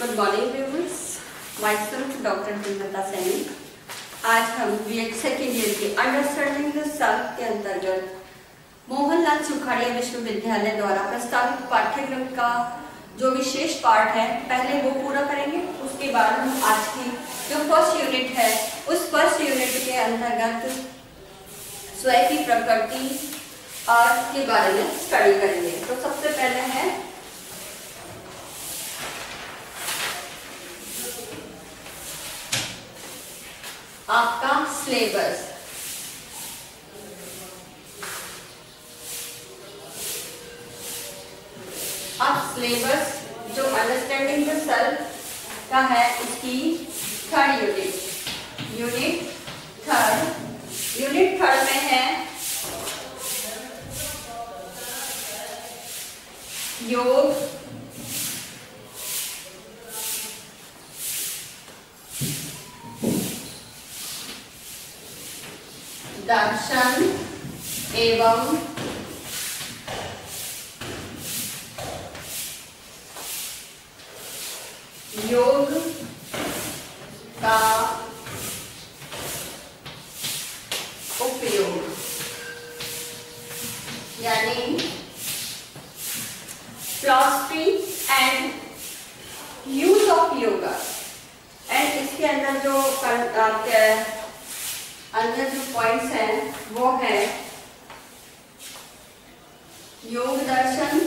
Good morning viewers myself doctor Himlata Saini आज हम B Ed second year के understanding the self के अंतर्गत मोहनलाल सुखाड़िया विश्वविद्यालय द्वारा प्रस्तावित पाठ्यक्रम का जो विशेष पार्ट है, पहले वो पूरा करेंगे। उसके बाद हम आज की जो फ़र्स्ट यूनिट है, उस फ़र्स्ट यूनिट के अंतर्गत स्वयं की प्रकृति के बारे में स्टडी करेंगे। तो सबसे पहले है आपका सिलेबस अब सिलेबस जो अंडरस्टैंडिंग सेल्फ का है उसकी third unit unit third unit third में है योग दर्शन एवं योग का उपयोग यानी philosophy and use of yoga and इसके अंदर जो आपके अंदर जो पॉइंट्स हैं वो है योग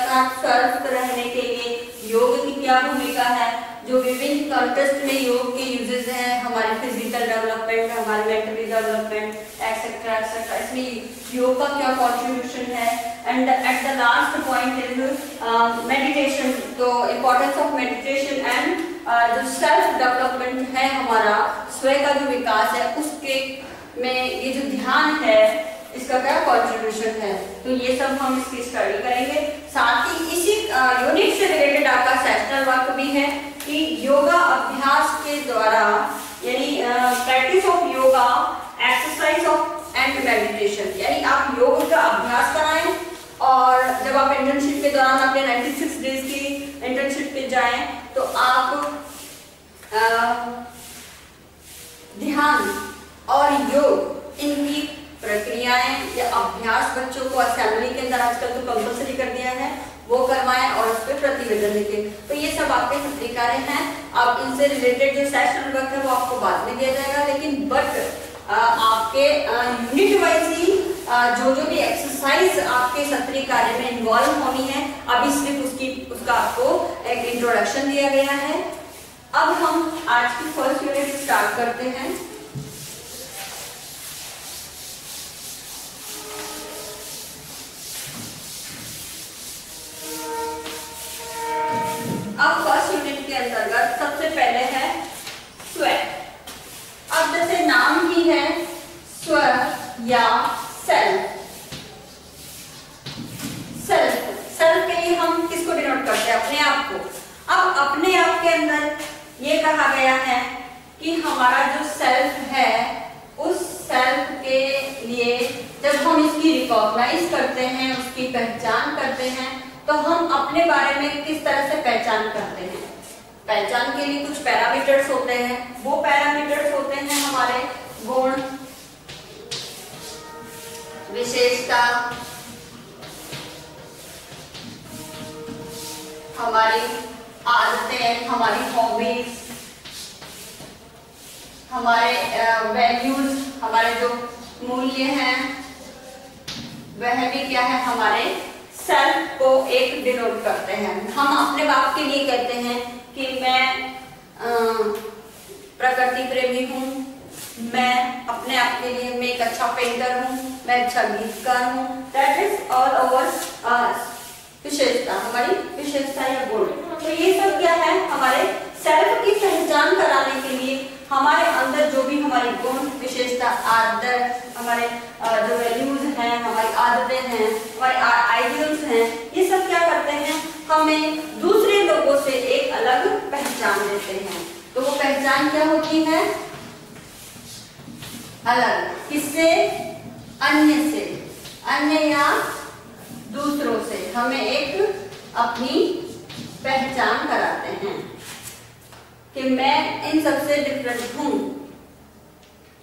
बींग स्वस्थ रहने के लिए योग की क्या भूमिका है? जो विभिन्न कॉन्टेस्ट में योग के यूजेस हैं, हमारे फ़िज़िकल डेवलपमेंट हमारे mentally development et cetera et cetera इसमें योग का क्या कंट्रीब्यूशन है? And at the last point is meditation तो इम्पोर्टेंस ऑफ़ मेडिटेशन एंड जो सेल्फ डेवलपमेंट है, हमारा, स्वयं का जो विकास है, उसके में ये जो ध्यान है इसका क्या कंट्रीब्यूशन है? तो ये सब हम इसकी स्टडी करेंगे। साथ ही इसी यूनिट से रिलेटेड आपका सेशनल वर्क भी है कि योगा अभ्यास के द्वारा, यानी practice of yoga exercise of and meditation यानी आप योग का अभ्यास कराएँ और जब आप इंटर्नशिप के दौरान अपने 96 डेज़ की इंटर्नशिप पे जाएँ तो आप ध्यान और योग, इनकी प्रक्रियाएँ या अभ्यास बच्चों को असेंबली के अंदर आजकल तो कंपलसरी कर दिया है, वो करवाएँ और उस पर प्रतिवेदन लिखें तो ये सब आपके सत्री कार्य हैं। अब इनसे रिलेटेड जो सेशन वर्क है, वो आपको बाद में दिया जाएगा। लेकिन बट आपके यूनिट वाइज ही जो जो भी एक्सरसाइज आपके सत्री कार्य में इन्वॉल्व होनी है, अभी सिर्फ़ उसकी, उसका आपको एक इंट्रोडक्शन दिया गया है। अब हम आज की फ़र्स्ट यूनिट स्टार्ट करते हैं। अब फ़र्स्ट यूनिट के अंतर्गत सबसे पहले है स्वर अब जैसे नाम ही है स्वर या सेल्फ। सेल्फ। सेल्फ के लिए हम किसको डिनोट करते हैं? अपने आप को। अब अपने आप के अंदर ये कहा गया है कि हमारा जो सेल्फ है, उस सेल्फ के लिए जब हम इसकी रिकॉग्नाइज करते हैं, उसकी पहचान करते हैं तो हम अपने बारे में किस तरह से पहचान करते हैं? पहचान के लिए कुछ पैरामीटर्स होते हैं। वो पैरामीटर्स होते हैं हमारे गुण। विशेषता। हमारी आदतें, हमारी हॉबीज हमारे वैल्यूज़ हमारे जो मूल्य हैं, वह भी क्या है? हमारे सेल्फ को एक डिनोट करते हैं। हम अपने बाप के लिए कहते हैं कि मैं प्रकृति प्रेमी हूँ। मैं अपने आप के लिए, मैं एक अच्छा पेंटर हूँ। मैं अच्छा गीतकार हूँ। दैट इज़ ऑल ओवर विशेषता, हमारी विशेषता या गुण तो ये सब क्या है? हमारे सेल्फ की पहचान कराने के लिए हमारे अंदर जो भी हमारी गुण, विशेषता, आदर, हमारे जो वैल्यूज़ हैं, हमारी आदतें हैं, हमारे आइडियल्स हैं, ये सब क्या करते हैं? हमें दूसरे लोगों से एक अलग पहचान देते हैं। तो वो पहचान क्या होती है? अलग। किससे? अन्य से। अन्य या दूसरों से। हमें एक अपनी पहचान कराते हैं। कि मैं इन सबसे डिफरेंट हूँ।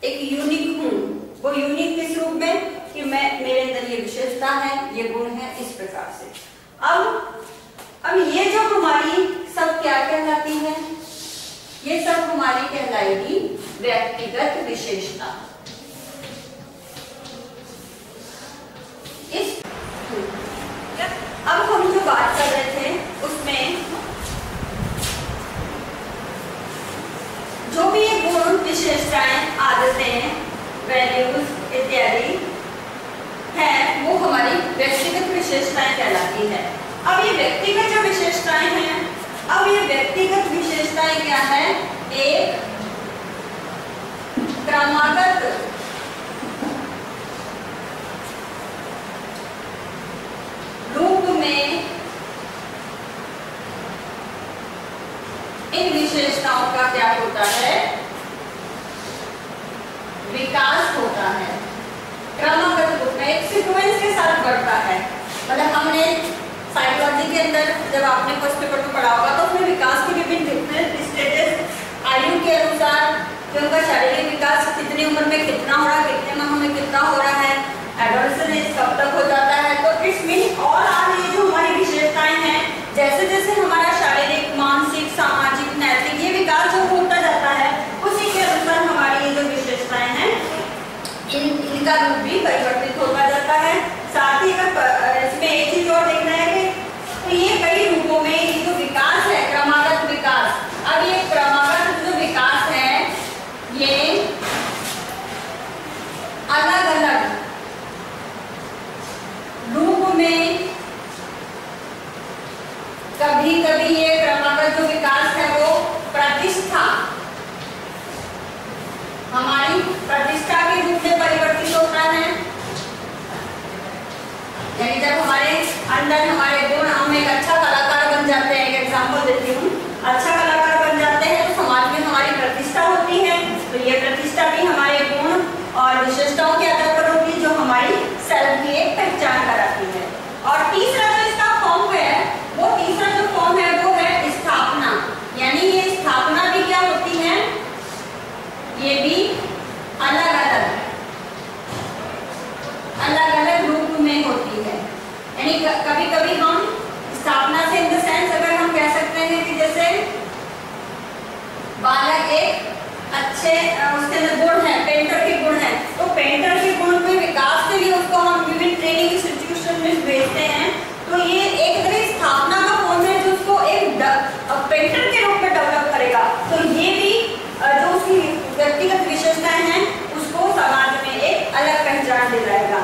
एक यूनिक हूँ। वो यूनिक किस रूप में? कि मैं, मेरे अंदर ये विशेषता है, ये गुण है, इस प्रकार से। अब अब ये जो हमारी सब क्या कहलाती है? ये सब हमारी कहलाएगी व्यक्तिगत विशेषता। इस, अब हम जो बात कर रहे थे, उसमें जो भी ये गुण, विशेषताएँ, आदतें वैल्यूज़ इत्यादि है, वो हमारी व्यक्तिगत विशेषताएँ कहलाती है। अब ये व्यक्तिगत जो विशेषताएँ हैं, अब ये व्यक्तिगत विशेषताएँ क्या है? एक, क्रमागत रूप में इन विशेषताओं का क्या होता है विकास होता है क्रमगत रूप में एक सीक्वेंस के साथ बढ़ता है मतलब हमने साइकोलॉजी के अंदर जब आपने फ़र्स्ट पेपर में पढ़ा होगा तो उसमें विकास के विभिन्न डिफरेंट स्टेजेस आयु के अनुसार कि उनका शारीरिक विकास कितनी उम्र में कितना हो रहा है कितने माह में कितना हो रहा है एडोलसेंस कब तक हो जाता है तो इट्स मीन और आज ये जो हमारी विशेषताएँ हैं जैसे जैसे हमारा शारीरिक मानसिक सामाजिक नैतिक ये विकास जो होता जाता है उसी के अनुसार हमारी ये जो विशेषताएँ हैं इन इनका रूप भी परिवर्तित होता जाता है साथ ही अगर इसमें एक चीज़ और देखना है कि तो ये कई रूपों में ये जो विकास है क्रमागत विकास अब ये क्रमागत जो विकास है ये अलग अलग रूप में कभी कभी ये क्रमागत जो विकास है वो प्रतिष्ठा हमारी प्रतिष्ठा के रूप में परिवर्तित होता है यानी जब हमारे अंदर हमारे गुण हम एक अच्छा कलाकार बन जाते हैं, एक एग्ज़ाम्पल देती हूँ। अच्छा कलाकार बन जाते हैं तो समाज में हमारी प्रतिष्ठा होती है। तो ये प्रतिष्ठा भी हमारे गुण और विशेषताओं के आधार पर होती है, जो हमारी सेल्फ की एक पहचान कराती है। और तीसरा जो इसका यानी कभी कभी हम स्थापना से इन द सेंस अगर हम कह सकते हैं कि जैसे बालक एक अच्छे उसके अंदर गुण है पेंटर के गुण है। तो पेंटर के गुण में विकास के लिए उसको हम विभिन्न ट्रेनिंग इंस्टीट्यूशन में भेजते हैं। तो ये एक तरह स्थापना का फॉर्म है जो उसको एक पेंटर के रूप में डेवलप करेगा। तो ये भी जो उसकी व्यक्तिगत विशेषताएँ हैं, उसको समाज में एक अलग पहचान दिलाएगा।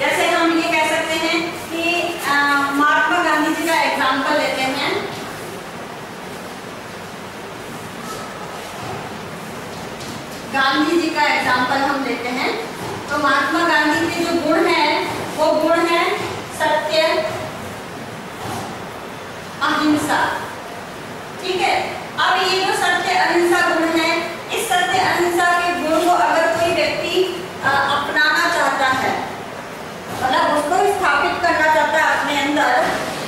जैसे हम ये कह सकते हैं कि महात्मा गांधी जी का एग्ज़ाम्पल लेते हैं गांधी जी का एग्ज़ाम्पल हम लेते हैं। तो महात्मा गांधी के जो गुण है, वो गुण है सत्य अहिंसा ठीक है अब ये जो सत्य अहिंसा गुण है इस सत्य अहिंसा के गुण को अगर कोई व्यक्ति अपनाना चाहता है मतलब उसको स्थापित करना चाहता है अपने अंदर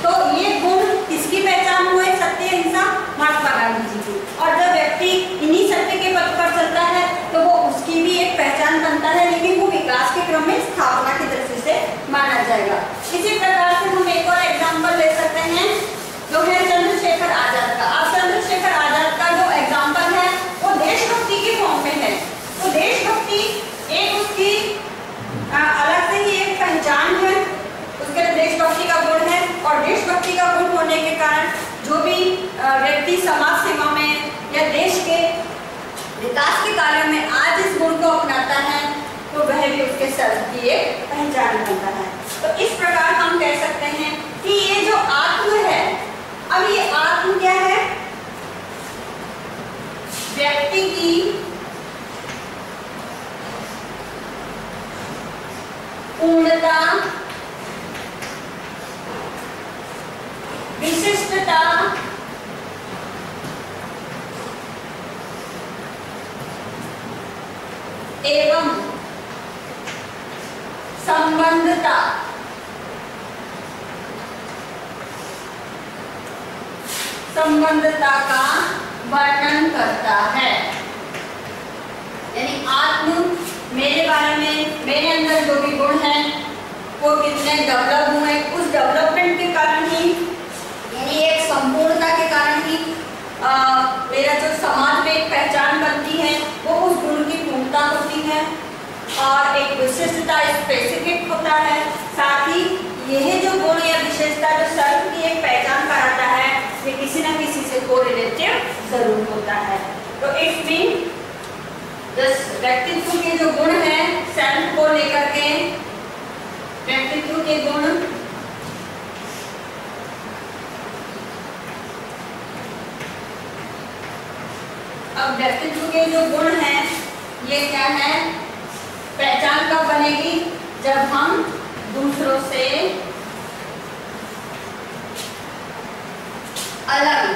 तो ये गुण किसकी पहचान हुए सत्य हिंसा महात्मा गांधी जी की और जब व्यक्ति इन्हीं सत्य के पथ पर चलता है तो वो उसकी भी एक पहचान बनता है लेकिन वो विकास के क्रम में स्थापना की दृष्टि से माना जाएगा इसी प्रकार से हम एक और एग्ज़ाम्पल ले सकते हैं जो है चंद्रशेखर आज़ाद का अब चंद्रशेखर आज़ाद का जो एग्ज़ाम्पल है वो देशभक्ति के फॉर्म में है तो देशभक्ति एक उसकी अलग से ही एक पहचान है उसके देशभक्ति का गुण है और देशभक्ति का गुण होने के कारण जो भी व्यक्ति समाज सेवा में या देश के विकास के कार्य में आज इस गुण को अपनाता है तो वह भी उसके सेल्फ की एक पहचान बनता है। तो इस प्रकार हम कह सकते हैं कि ये जो आत्म है, अब ये आत्म क्या है? व्यक्ति की पूर्णता, विशिष्टता एवं संबंधता। संबंधता का वर्णन करता है। यानी आत्म मेरे बारे में मेरे अंदर जो भी गुण है वो कितने डेवलप हुए उस डेवलपमेंट के कारण ही यानी एक संपूर्णता के कारण ही आ, मेरा जो समाज में एक पहचान बनती है वो उस गुण की और एक विशिष्टता स्पेसिफिक होता है। साथ ही यह जो गुण या विशेषता जो सर्व की एक पहचान कराता है ये किसी न किसी से कोरिलेटिव ज़रूर होता है। तो इट्स मीन व्यक्तित्व के जो गुण है सेल्फ को लेकर के व्यक्तित्व के गुण। अब व्यक्तित्व के जो गुण हैं, ये क्या है? पहचान कब बनेगी? जब हम दूसरों से अलग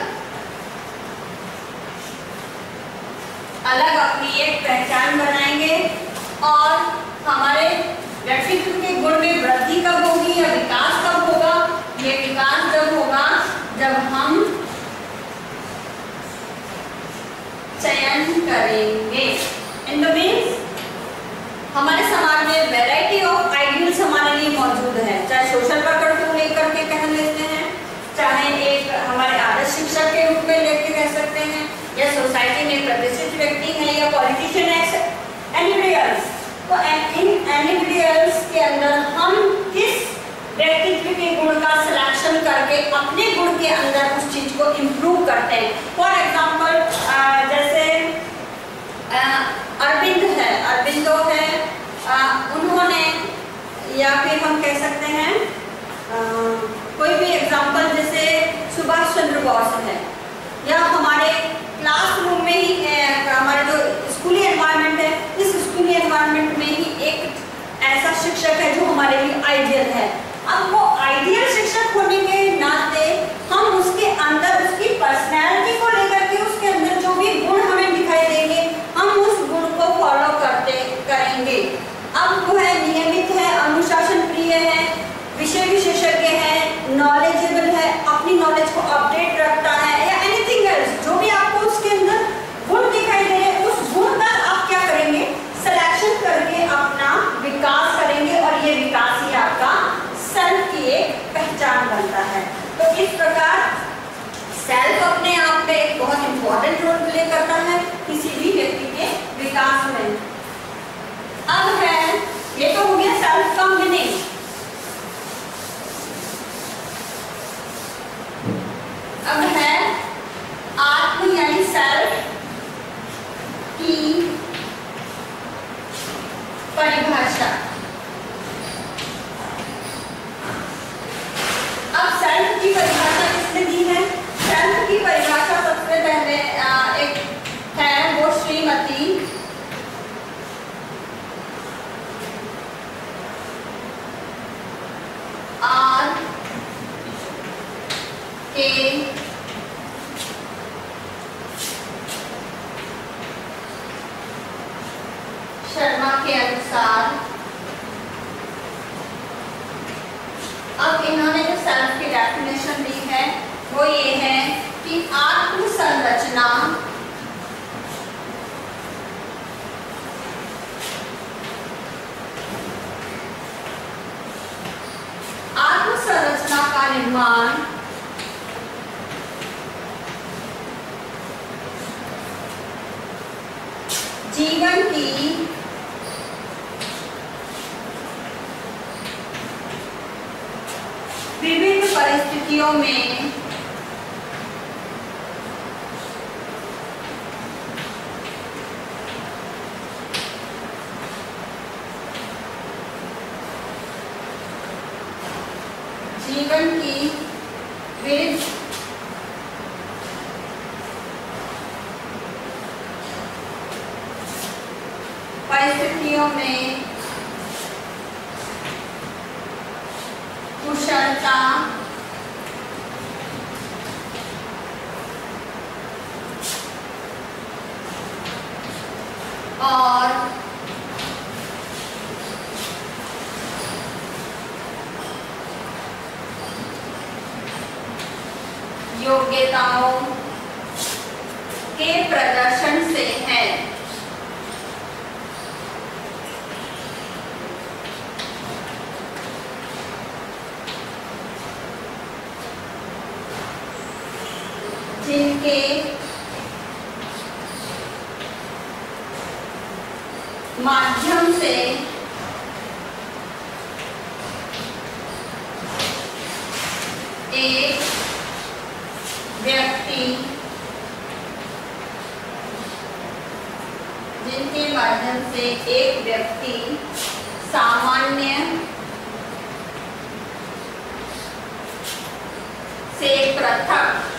अलग अपनी एक पहचान बनाएँगे और हमारे व्यक्तित्व के गुण में वृद्धि कब होगी या विकास कब होगा? ये विकास जब होगा, जब हम चयन करेंगे। इन द मीन्स हमारे समाज में वैरायटी ऑफ़ आइडियल्स हमारे लिए मौजूद है। चाहे सोशल वर्कर को लेकर के कह लेते हैं, चाहे एक हमारे आदर्श शिक्षक के रूप में लेके कह सकते हैं, या सोसाइटी में प्रतिष्ठित व्यक्ति है, या पॉलिटिशियन है एनीबडी एल्स तो इन एनीबडी एल्स के अंदर हम किस व्यक्तित्व के गुण का सिलेक्शन करके अपने गुण के अंदर उस चीज़ को इम्प्रूव करते हैं? फॉर एग्ज़ाम्पल जैसे अरविंद है अरविंदो है आ, उन्होंने या फिर हम कह सकते हैं आ, कोई भी एग्ज़ाम्पल जैसे सुभाष चंद्र बोस है या हमारे क्लासरूम में ही हमारा जो स्कूली एनवायरनमेंट है इस स्कूली एनवायरनमेंट में ही एक ऐसा शिक्षक है जो हमारे लिए आइडियल है। अब है, ये तो हो गया सेल्फ कॉम्बिनेशन अब है आत्म यानी सेल्फ की परिभाषा। अब सेल्फ की परिभाषा किसने दी है? सेल्फ की परिभाषा आर, के, शर्मा के अनुसार। अब इन्होंने जो सेल्फ की डेफिनेशन दी है, वो ये है कि आत्म संरचना आत्म निर्माण जीवन की विभिन्न परिस्थितियों में जीवन की विविध परिस्थितियों में कुशलता और योग्यताओं के प्रदर्शन से है जिनके माध्यम से एक व्यक्ति जिनके माध्यम से एक व्यक्ति सामान्य से पृथक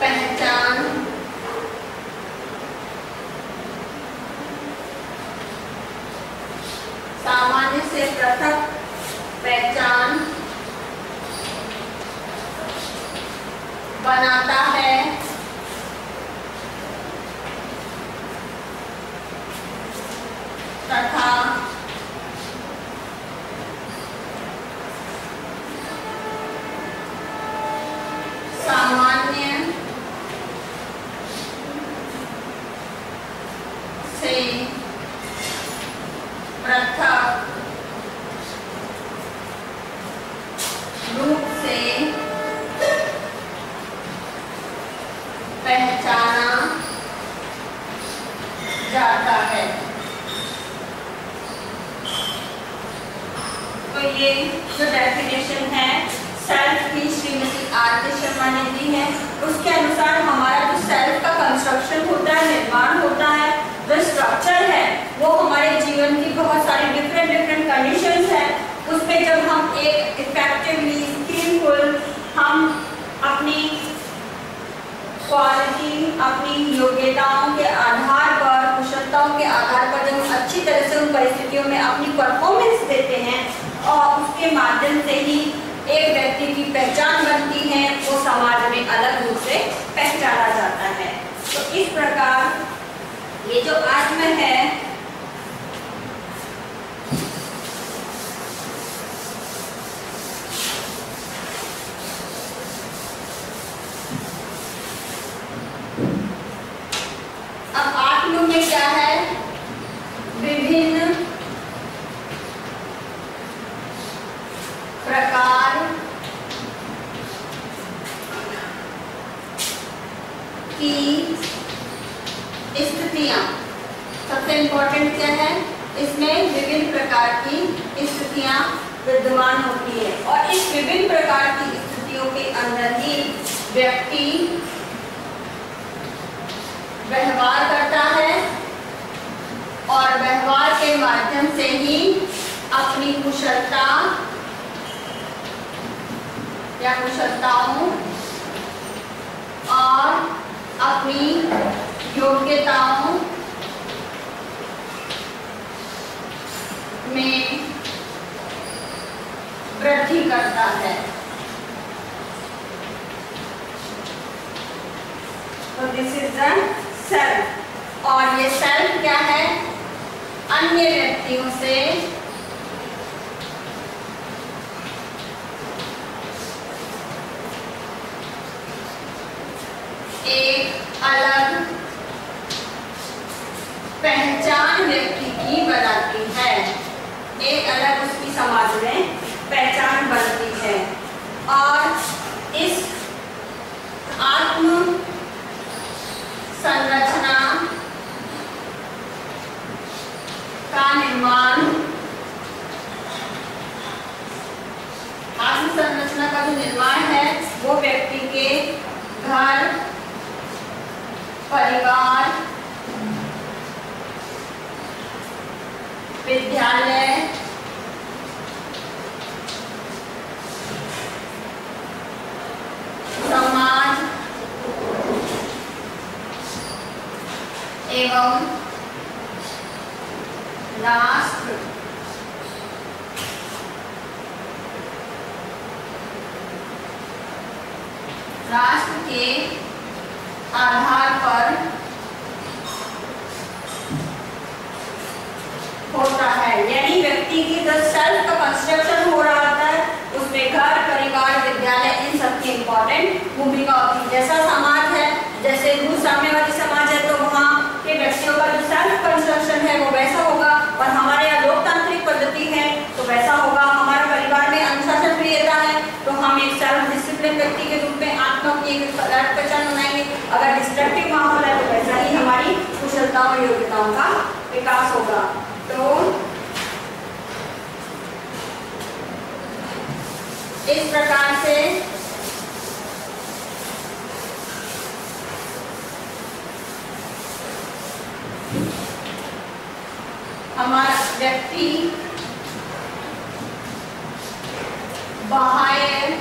पहचान सामान्य से पृथक पहचान बनाता है तथा सामान्य से पृथक रूप से पहचाना जाता है तो ये जो डेफिनेशन है सेल्फ की श्रीमती आर के शर्मा ने दी है उसके अनुसार हमारा जो सेल्फ का कंस्ट्रक्शन होता है निर्माण होता है जो स्ट्रक्चर है वो हमारे जीवन की बहुत सारी डिफरेंट डिफरेंट कंडीशंस है उसमें जब हम एक इफेक्टिवली स्किलफुल हम अपनी क्वालिटी अपनी योग्यताओं के आधार पर कुशलताओं के आधार पर जब हम अच्छी तरह से उन परिस्थितियों में अपनी परफॉर्मेंस देते हैं और उसके माध्यम से ही एक व्यक्ति की पहचान बनती है, वो समाज में अलग रूप से पहचाना जाता है। तो इस प्रकार ये जो आत्म है, अब आत्म में क्या है विभिन्न प्रकार की स्थितियाँ। सबसे इंपॉर्टेंट क्या है? इसमें विभिन्न प्रकार की स्थितियाँ विद्यमान होती है। और इस विभिन्न प्रकार की स्थितियों के अंदर ही व्यक्ति व्यवहार करता है और व्यवहार के माध्यम से ही अपनी कुशलता या कुशलताओं और अपनी योग्यताओं में वृद्धि करता है। तो दिस इज़ द सेल्फ और ये सेल्फ क्या है? अन्य व्यक्तियों से एक अलग पहचान व्यक्ति की बनाती है एक अलग उसकी समाज में पहचान बनती है। और इस आत्म संरचना का निर्माण, आत्म संरचना का जो निर्माण है, वो व्यक्ति के घर, परिवार, विद्यालय समाज एवं राष्ट्र राष्ट्र के आधार पर होता है। यानी व्यक्ति की जो सेल्फ का कंस्ट्रक्शन हो रहा होता है, उसमें घर, परिवार, विद्यालय, इन सब की इम्पोर्टेंट भूमिका होती है। जैसा समाज है, जैसे दूर साम्यवादी समाज है तो वहाँ के व्यक्तियों का जो सेल्फ कंस्ट्रक्शन है, वो वैसा होगा और हमारे यहाँ लोकतांत्रिक पद्धति है तो वैसा होगा। हमारे परिवार में अनुशासन प्रियता है तो हम एक सेल्फ डिसिप्लिन व्यक्ति के रूप में आत्मा की एक पहचान बनाएँगे। अगर डिस्ट्रक्टिव माहौल है तो वैसा ही हमारी कुशलताओं और योग्यताओं का विकास होगा। तो इस प्रकार से हमारा व्यक्ति बाह्य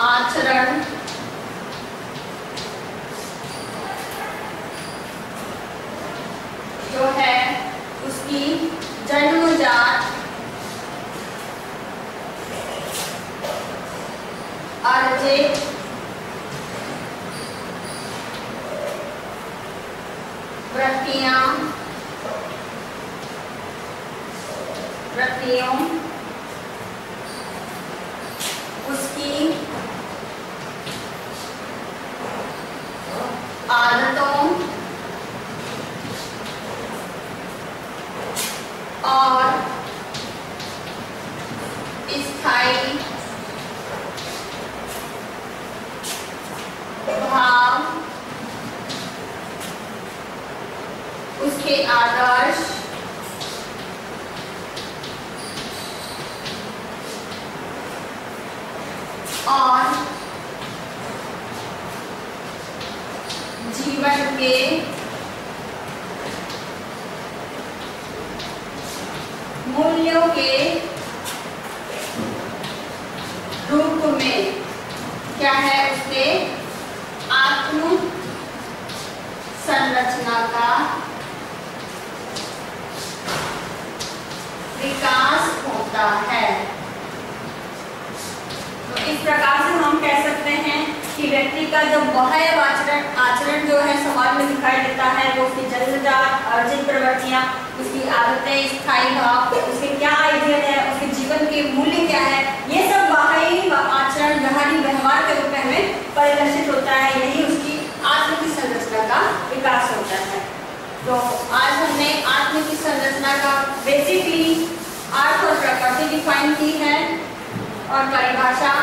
आचरण जो है उसकी जन्मजात अर्जित वृत्तियाँ वृत्तियों उसकी आदतों और स्थायी भाव उसके आदर्श और जीवन के मूल्यों के रूप में क्या है उसके आत्म संरचना का विकास होता है। तो इस प्रकार से हम कह सकते हैं कि व्यक्ति का जो बाह्य आचरण आचरण जो है समाज में दिखाई देता है, वो उसकी जन्मजात, अर्जित प्रवृत्तियाँ, उसकी आदतें, स्थायी भाव, उसके क्या आइडियल है, उसके जीवन के मूल्य क्या है, ये सब बाह्य आचरण बाहरी व्यवहार के रूप में परिलक्षित होता है। यही उसकी आत्म की संरचना का विकास होता है। तो आज हमने आत्म की संरचना का बेसिकली अर्थ और प्रकृति डिफाइन की है और परिभाषा।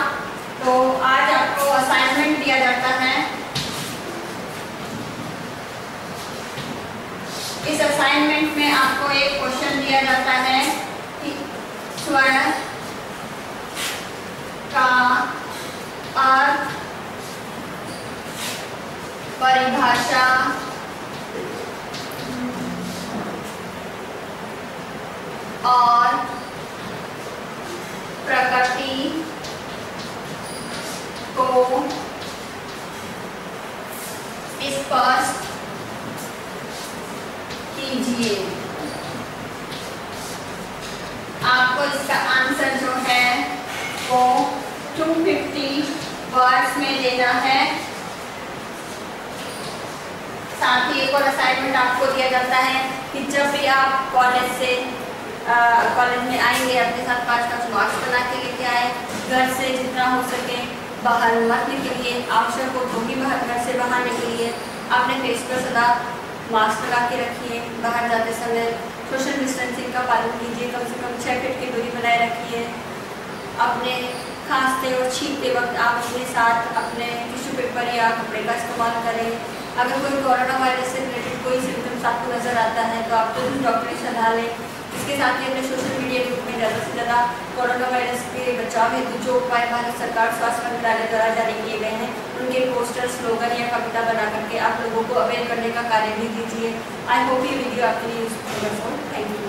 तो आज असाइनमेंट दिया जाता है। इस असाइनमेंट में आपको एक क्वेश्चन दिया जाता है कि स्वर्ण का अर्थ परिभाषा और प्रकृति को स्पष्ट कीजिए। आपको इसका आंसर जो है वो 250 वर्ड्स में देना है। साथ ही एक और असाइनमेंट आपको दिया जाता है कि जब भी आप कॉलेज से कॉलेज में आएँगे, अपने साथ पाँच पाँच मार्क्स बना के लेके आए, घर से जितना हो सके बाहर मत निकलिए। आवश्यक हो तो भी बाहर घर से बाहर निकलिए। अपने फेस पर सदा मास्क लगा के रखिए। बाहर जाते समय सोशल डिस्टेंसिंग का पालन कीजिए। कम से कम छः फीट की दूरी बनाए रखिए। अपने खांसते और छींकते वक्त आप अपने साथ अपने टिश्यू पेपर या कपड़े का इस्तेमाल करें। अगर कोई कोरोना वायरस से रिलेटेड कोई सिम्टम्स आपको नज़र आता है तो आप तो डॉक्टर की सलाह लें इसके साथ ही अपने सोशल मीडिया ग्रुप में ज़्यादा से ज़्यादा कोरोना वायरस के बचाव हेतु जो उपाय भारत सरकार स्वास्थ्य मंत्रालय द्वारा जारी किए गए हैं, उनके पोस्टर स्लोगन या कविता बना करके आप लोगों को अवेयर करने का कार्य भी कीजिए। आई होप ये वीडियो आपके लिए यूजफुल हो।